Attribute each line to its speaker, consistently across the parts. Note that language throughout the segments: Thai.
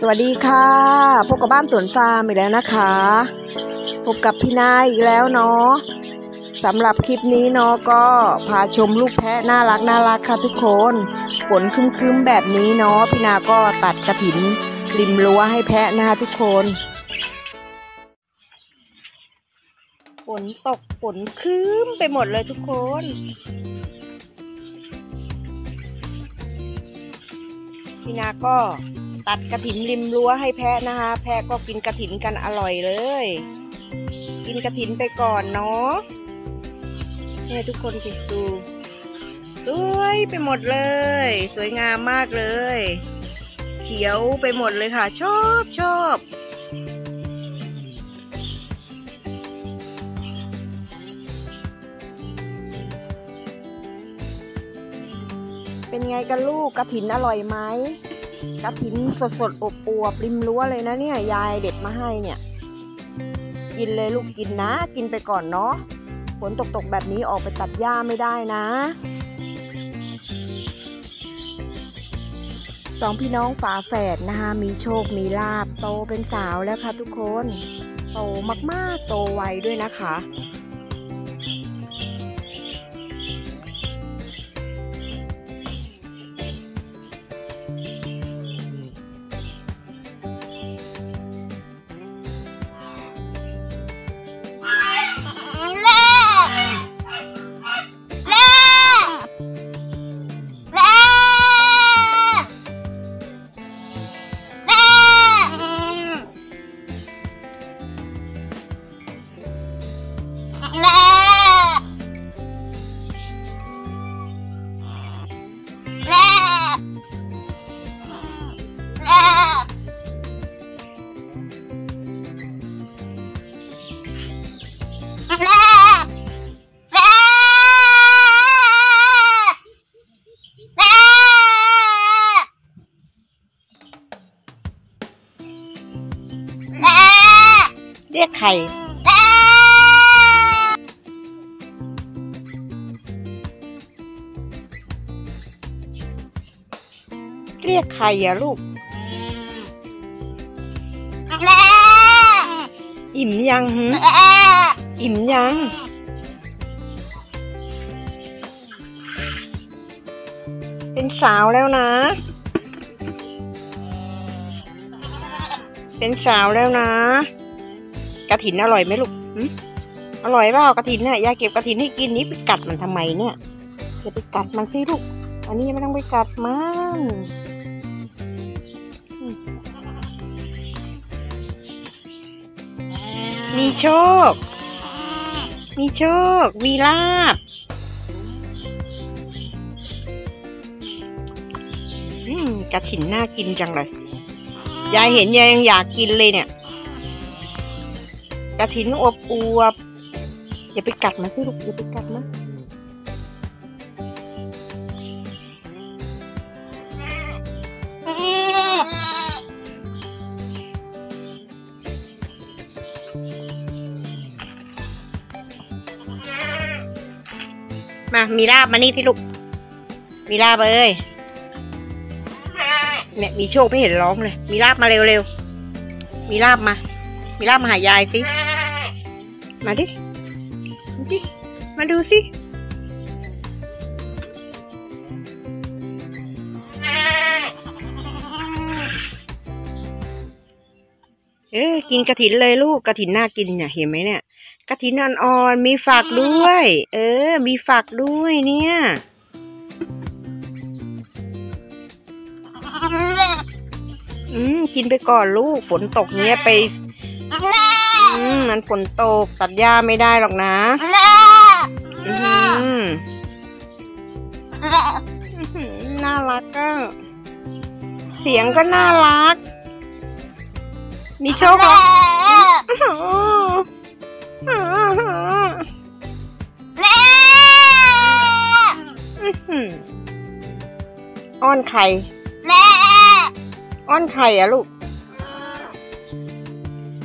Speaker 1: สวัสดีค่ะ พบกับบ้านสวนฟาร์มอีกแล้วนะคะ พบกับพี่นายอีกแล้วเนาะสำหรับคลิปนี้เนาะก็พาชมลูกแพะน่ารักน่ารักค่ะทุกคน ฝนคึมๆแบบนี้เนาะพี่นาก็ตัดกระถินริมรั้วให้แพะนะคะทุกคนฝนตกฝนคืมไปหมดเลยทุกคน พี่นาก็ ตัดกระถินริมรั้วให้แพะนะคะ แพะก็กินกระถินกันอร่อยเลย กินกระถินไปก่อนเนาะเนี่ยทุกคนสิดู สวยไปหมดเลย สวยงามมากเลย เขียวไปหมดเลยค่ะ ชอบชอบเป็นไงกันลูกกระถินอร่อยไหม กระถินสดสดอบอวบริมรั้วเลยนะเนี่ย ยายเด็ดมาให้เนี่ย กินเลยลูกกินนะ กินไปก่อนเนาะฝนตกตกแบบนี้ออกไปตัดหญ้าไม่ได้นะสองพี่น้องฝาแฝดนะคะมีโชคมีลาบโตเป็นสาวแล้วค่ะทุกคน โตมากๆ โตไวด้วยนะคะ เรียกไข่เรียกใครอะลูก อิ่มยังหึอิ่มยัง เป็นสาวแล้วนะ เป็นสาวแล้วนะ กระถินอร่อยไหมลูกหึอร่อยเปล่ากระถินเนี่ยยายเก็บกระถินให้กินนี่ไปกัดมันทำไมเนี่ยอย่าไปกัดมันสิลูก อันนี้ไม่ต้องไปกัดมันอืมมีโชค มีโชค มีลาบอืมกระถินน่ากินจังเลย ยายเห็นยายยังอยากกินเลยเนี่ย กระถินอบอวบอย่าไปกัดมันสิลูกอย่าไปกัดมันมามีลาบมานี่ที่ลูก มีลาบเอ้ยเนี่ยมีโชคไม่เห็นร้องเลย มีลาบมาเร็วๆ มีลาบมา มีลาบมาหายายสิ มาดิมาดิมาดูสิเออกินกระถินเลยลูกกระถินน่ากินเนี่ยเห็นไหมเนี่ยกระถินอ่อนๆมีฝักด้วย เออ มีฝักด้วยเนี่ยอืมกินไปก่อนลูกฝนตกเนี้ยไป มมันฝนตกตัดหญ้าไม่ได้หรอกนะอืมน่ารักก็เสียงก็น่ารัก มีโชคเหรออื้อหืออ้อนไข่อ้อนไข่อะลูก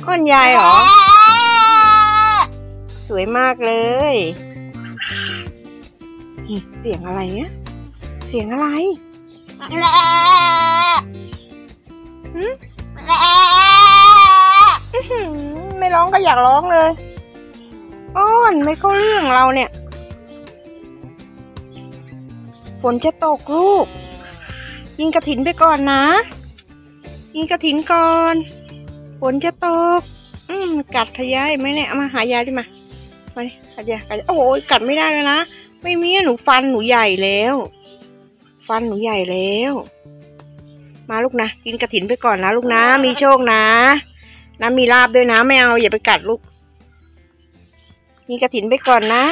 Speaker 1: อ้อนยายเหรอ วยมากเลย เสียงอะไรเนี่ยเสียงอะไรหืมอื้อหือไม่ร้องก็อยากร้องเลย อ้อนไม่เข้าเรื่องเราเนี่ย ฝนจะตกลูก กินกระถินไปก่อนนะ กินกระถินก่อน ฝนจะตก อืม กัดทยายไหมเนี่ย เอามาหายายดิมา มาดิกัดยากัดโอ้ยกัดไม่ได้เลยนะ ไม่มีหนูฟันหนูใหญ่แล้ว ฟันหนูใหญ่แล้ว มาลูกนะ กินกระถินไปก่อนนะลูกนะ มีโชคนะนะมีลาบด้วยนะไม่เอาอย่าไปกัดลูกกินกระถินไปก่อนนะ